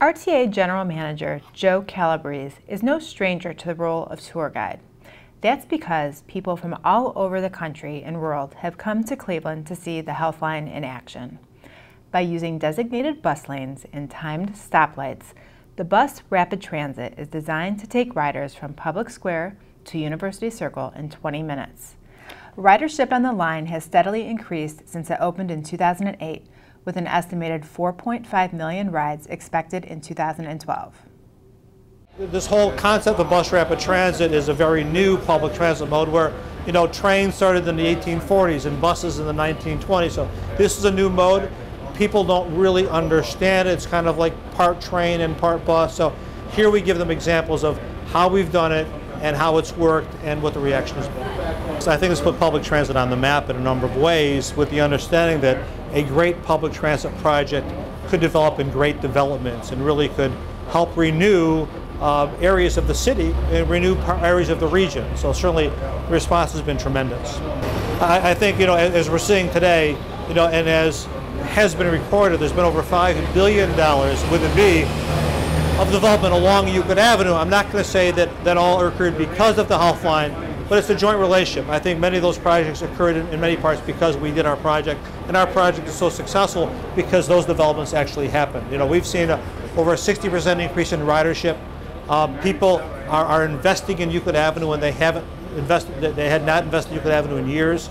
RTA General Manager Joe Calabrese is no stranger to the role of tour guide. That's because people from all over the country and world have come to Cleveland to see the Healthline in action. By using designated bus lanes and timed stoplights, the bus rapid transit is designed to take riders from Public Square to University Circle in 20 minutes. Ridership on the line has steadily increased since it opened in 2008 with an estimated 4.5 million rides expected in 2012. This whole concept of bus rapid transit is a very new public transit mode where, you know, trains started in the 1840s and buses in the 1920s. So this is a new mode. People don't really understand it. It's kind of like part train and part bus. So here we give them examples of how we've done it and how it's worked and what the reaction has been. So I think this put public transit on the map in a number of ways with the understanding that a great public transit project could develop in great developments and really could help renew uh, areas of the city and renew areas of the region. So certainly the response has been tremendous. I, I think, you know, as, as, we're seeing today, you know, and as has been recorded, there's been over $5 billion with a B of development along Euclid Avenue. I'm not going to say that that all occurred because of the health line, but it's a joint relationship. I think many of those projects occurred in, in, many parts because we did our project, and our project is so successful because those developments actually happened. You know, we've seen a, over a 60% increase in ridership. Uh, people are, are, investing in Euclid Avenue when they haven't invested, they had not invested in Euclid Avenue in years.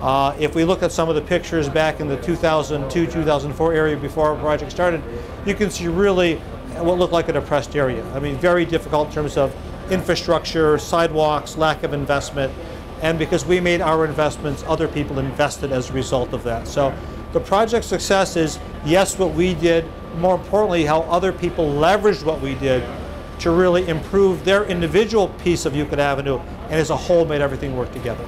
Uh, if we look at some of the pictures back in the 2002, 2004 area before our project started, you can see really what looked like a depressed area. I mean, very difficult in terms of infrastructure, sidewalks, lack of investment, and because we made our investments, other people invested as a result of that. So the project success is, yes, what we did, more importantly, how other people leveraged what we did to really improve their individual piece of Euclid Avenue and as a whole made everything work together.